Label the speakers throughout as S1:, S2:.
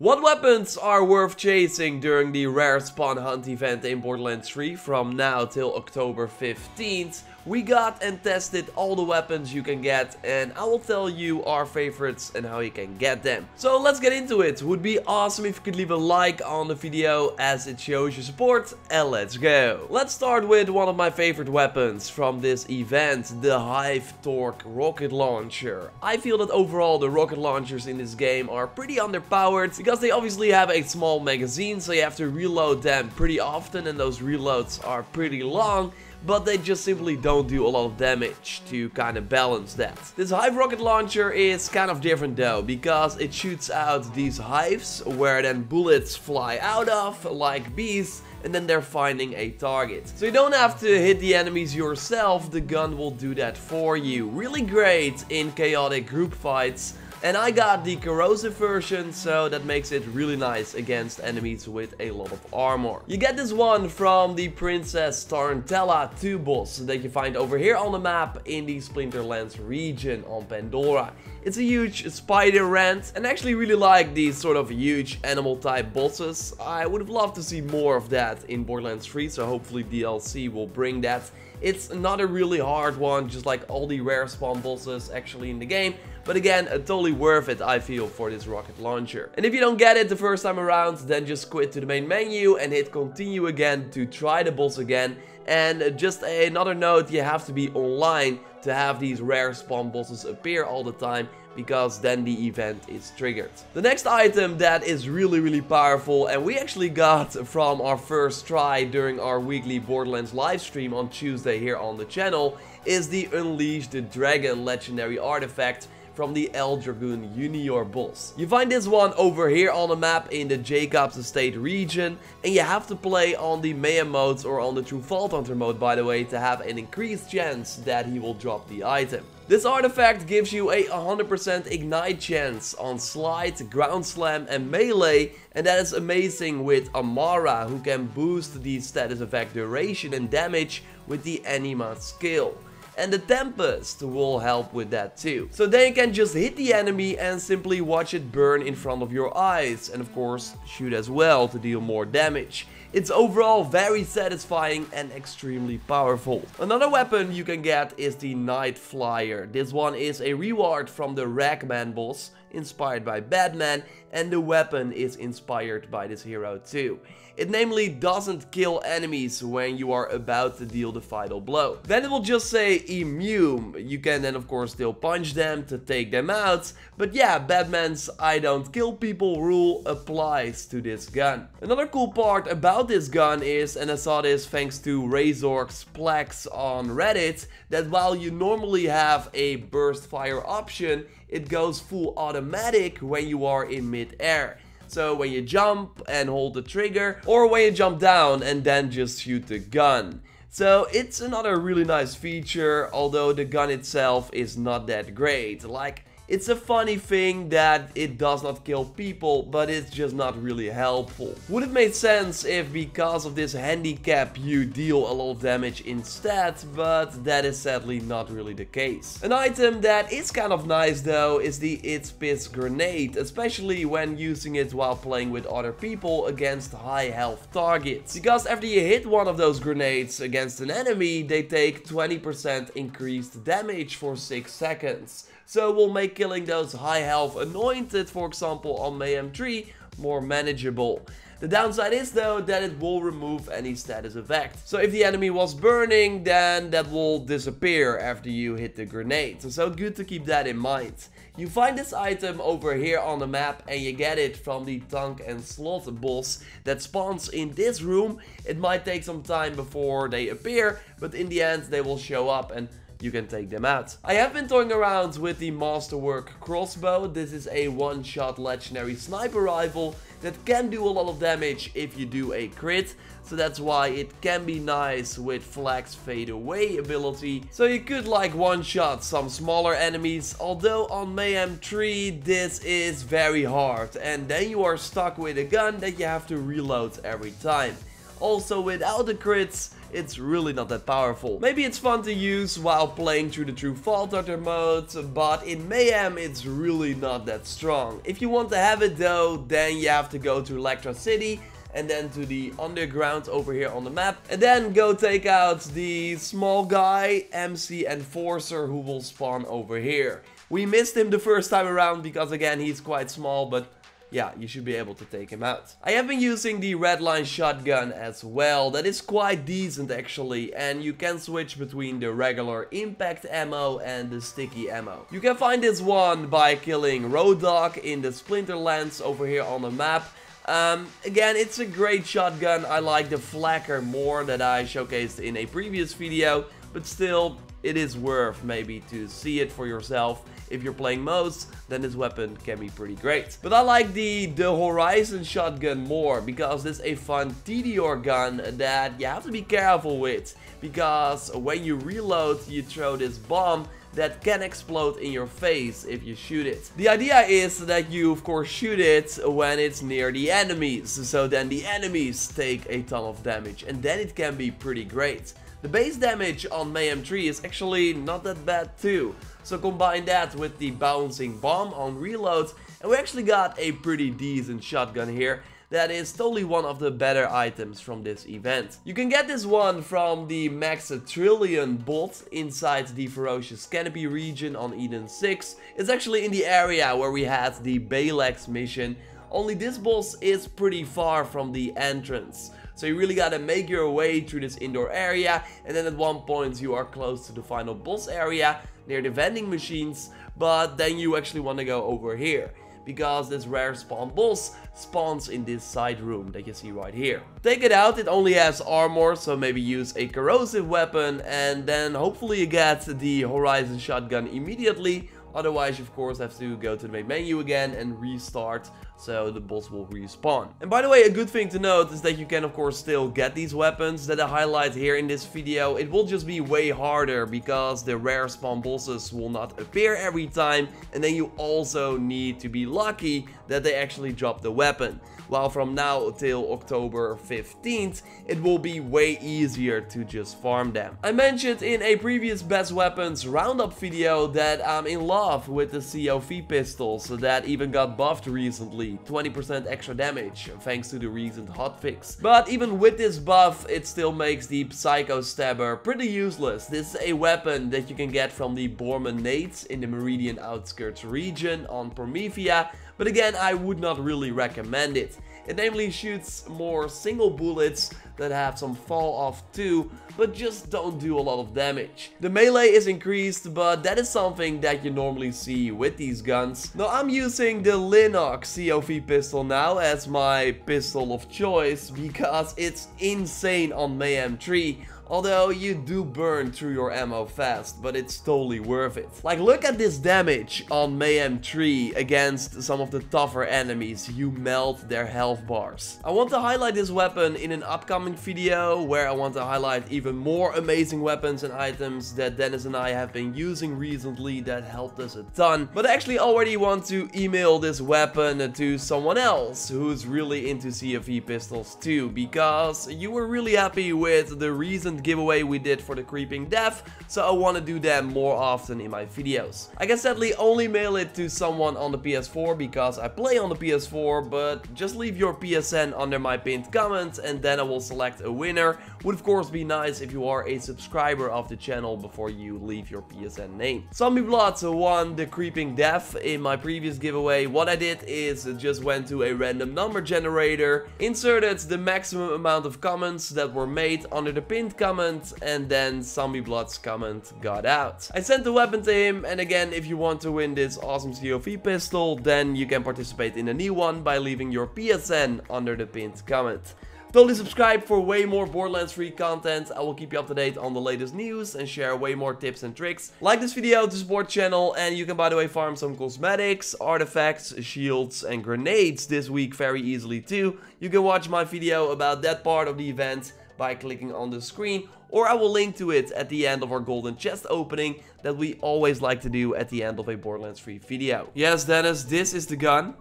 S1: What weapons are worth chasing during the rare spawn hunt event in Borderlands 3 from now till October 15th? We got and tested all the weapons you can get and I will tell you our favorites and how you can get them. So let's get into it. Would be awesome if you could leave a like on the video as it shows your support and let's go. Let's start with one of my favorite weapons from this event, the Hive Torgue rocket launcher. I feel that overall the rocket launchers in this game are pretty underpowered because they obviously have a small magazine so you have to reload them pretty often and those reloads are pretty long but they just simply don't do a lot of damage to kind of balance that. This Hive rocket launcher is kind of different though, because it shoots out these hives where then bullets fly out of, like bees, and then they're finding a target. So you don't have to hit the enemies yourself, the gun will do that for you. Really great in chaotic group fights, and I got the corrosive version, so that makes it really nice against enemies with a lot of armor. You get this one from the Princess Tarantella 2 boss that you find over here on the map in the Splinterlands region on Pandora. It's a huge spiderant and I actually really like these sort of huge animal type bosses. I would have loved to see more of that in Borderlands 3, so hopefully DLC will bring that. It's not a really hard one, just like all the rare spawn bosses actually in the game, but again, uh, totally worth it, I feel, for this rocket launcher. And if you don't get it the first time around, then just quit to the main menu and hit continue again to try the boss again. And uh, just another note, you have to be online to have these rare spawn bosses appear all the time because then the event is triggered. The next item that is really really powerful and we actually got from our first try during our weekly Borderlands livestream on Tuesday here on the channel is the Unleash the Dragon legendary artifact from the El Dragon Junior boss. You find this one over here on the map in the Jacobs Estate region and you have to play on the Mayhem modes or on the True Vault Hunter mode by the way to have an increased chance that he will drop the item. This artifact gives you a 100% ignite chance on slide, ground slam and melee and that is amazing with Amara who can boost the status effect duration and damage with the Anima skill and the Tempest will help with that too. So then you can just hit the enemy and simply watch it burn in front of your eyes and of course shoot as well to deal more damage. It's overall very satisfying and extremely powerful. Another weapon you can get is the Night Flyer. This one is a reward from the Ragman boss inspired by Batman and the weapon is inspired by this hero too. It namely doesn't kill enemies when you are about to deal the final blow. Then it will just say immune. You can then of course still punch them to take them out. But yeah, Batman's I don't kill people rule applies to this gun. Another cool part about this gun is, and I saw this thanks to Razor's Plex on Reddit, that while you normally have a burst fire option, it goes full automatic when you are in mid-air. So when you jump and hold the trigger, or when you jump down and then just shoot the gun. So it's another really nice feature, although the gun itself is not that great. Like, it's a funny thing that it does not kill people, but it's just not really helpful. Would have made sense if because of this handicap you deal a lot of damage instead, but that is sadly not really the case. An item that is kind of nice though is the It's Piss grenade, especially when using it while playing with other people against high health targets. Because after you hit one of those grenades against an enemy, they take 20% increased damage for 6 seconds so will make killing those high health anointed, for example on Mayhem 3, more manageable. The downside is though that it will remove any status effect. So if the enemy was burning, then that will disappear after you hit the grenade. So good to keep that in mind. You find this item over here on the map and you get it from the tank and slot boss that spawns in this room. It might take some time before they appear, but in the end they will show up and you can take them out. I have been toying around with the Masterwork crossbow. This is a one-shot legendary sniper rifle that can do a lot of damage if you do a crit. So that's why it can be nice with Fl4k's Fade Away ability. So you could like one-shot some smaller enemies. Although on Mayhem 3 this is very hard. And then you are stuck with a gun that you have to reload every time. Also without the crits, it's really not that powerful. Maybe it's fun to use while playing through the true Vault Hunter mode, but in Mayhem it's really not that strong. If you want to have it though, then you have to go to Lectra City and then to the underground over here on the map. And then go take out the small guy, MC Enforcer, who will spawn over here. We missed him the first time around because again, he's quite small, but yeah, you should be able to take him out. I have been using the Redline shotgun as well. That is quite decent actually. And you can switch between the regular impact ammo and the sticky ammo. You can find this one by killing Road Dog in the Splinterlands over here on the map. Um, again, it's a great shotgun. I like the Flakker more that I showcased in a previous video. But still, it is worth maybe to see it for yourself. If you're playing Moze, then this weapon can be pretty great. But I like the, the Horizon shotgun more because it's a fun TDR gun that you have to be careful with. Because when you reload, you throw this bomb that can explode in your face if you shoot it. The idea is that you of course shoot it when it's near the enemies, so then the enemies take a ton of damage and then it can be pretty great. The base damage on Mayhem 3 is actually not that bad too, so combine that with the bouncing bomb on reloads and we actually got a pretty decent shotgun here that is totally one of the better items from this event. You can get this one from the Max Trillion bot inside the Voracious Canopy region on Eden 6. It's actually in the area where we had the Balex mission, only this boss is pretty far from the entrance. So you really gotta make your way through this indoor area and then at one point you are close to the final boss area near the vending machines, but then you actually wanna go over here because this rare spawn boss spawns in this side room that you see right here. Take it out, it only has armor, so maybe use a corrosive weapon and then hopefully you get the Horizon shotgun immediately Otherwise, you of course have to go to the main menu again and restart so the boss will respawn. And by the way, a good thing to note is that you can of course still get these weapons that I highlight here in this video. It will just be way harder because the rare spawn bosses will not appear every time and then you also need to be lucky that they actually drop the weapon while from now till October 15th, it will be way easier to just farm them. I mentioned in a previous best weapons roundup video that I'm in love with the COV pistols that even got buffed recently, 20% extra damage thanks to the recent hotfix. But even with this buff, it still makes the Psycho Stabber pretty useless. This is a weapon that you can get from the Borman Nades in the Meridian Outskirts region on Promethea, but again, I would not really recommend it. It namely shoots more single bullets that have some fall off too, but just don't do a lot of damage. The melee is increased, but that is something that you normally see with these guns. Now I'm using the Linoj COV pistol now as my pistol of choice because it's insane on Mayhem 3 Although you do burn through your ammo fast, but it's totally worth it. Like look at this damage on Mayhem 3 against some of the tougher enemies. You melt their health bars. I want to highlight this weapon in an upcoming video where I want to highlight even more amazing weapons and items that Dennis and I have been using recently that helped us a ton. But I actually already want to email this weapon to someone else who's really into COV pistols too because you were really happy with the recent giveaway we did for the Creeping Death, so I want to do that more often in my videos. I can sadly only mail it to someone on the PS4 because I play on the PS4, but just leave your PSN under my pinned comment and then I will select a winner. Would of course be nice if you are a subscriber of the channel before you leave your PSN name. Zombie Blood won the Creeping Death in my previous giveaway. What I did is just went to a random number generator, inserted the maximum amount of comments that were made under the pinned comment comment and then Zombie Blood's comment got out. I sent the weapon to him and again if you want to win this awesome COV pistol then you can participate in a new one by leaving your PSN under the pinned comment. Totally subscribe for way more Borderlands 3 content. I will keep you up to date on the latest news and share way more tips and tricks. Like this video to support channel and you can by the way farm some cosmetics, artifacts, shields and grenades this week very easily too. You can watch my video about that part of the event by clicking on the screen or I will link to it at the end of our golden chest opening that we always like to do at the end of a Borderlands 3 video. Yes, Dennis, this is the gun.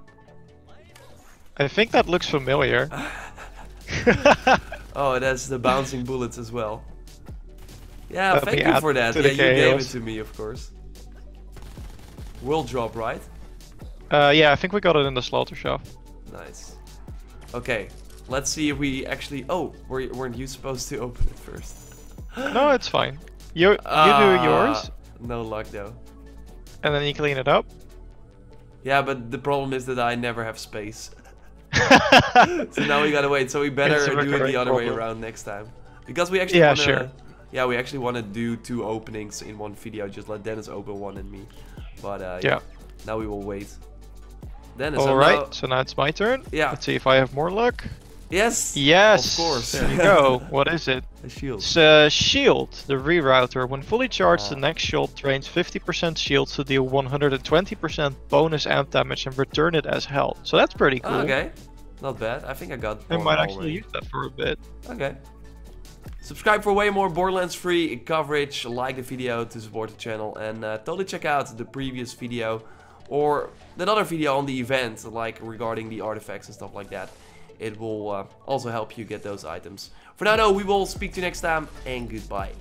S2: I think that looks familiar.
S1: Oh, it has the bouncing bullets as well. Yeah,
S2: Let
S1: thank you for that. Yeah, you gave it to me, of course. Will drop, right?
S2: Uh, yeah, I think we got it in the slaughter shop.
S1: Nice. Okay, let's see if we actually... Oh, were, weren't you supposed to open it first?
S2: No, it's fine. You you
S1: Ah,
S2: do yours,
S1: No luck, though.
S2: and then you clean it up.
S1: Yeah, but the problem is that I never have space. So now we gotta wait. So we better do it the other way around next time. Because we actually
S2: Yeah,
S1: wanna,
S2: sure.
S1: Yeah, we actually want to do two openings in one video. Just let Dennis open one and me. But uh,
S2: Yeah.
S1: Now we will wait. Dennis.
S2: All
S1: so
S2: right,
S1: now-
S2: so now it's my turn.
S1: Yeah.
S2: Let's see if I have more luck.
S1: Yes.
S2: Yes.
S1: Of course.
S2: There you go. what is it?
S1: A shield.
S2: It's uh, shield, the rerouter. When fully charged, the
S1: Ah.
S2: next shield drains 50% shield to deal 120% bonus amp damage and return it as health. So that's pretty cool.
S1: Okay. Not bad. I think I got.
S2: I might actually
S1: already.
S2: use that for a bit.
S1: Okay. Subscribe for way more Borderlands free coverage, like the video to support the channel, and uh, totally check out the previous video or another video on the event, like regarding the artifacts and stuff like that. It will uh, also help you get those items. For now though, we will speak to you next time, and goodbye.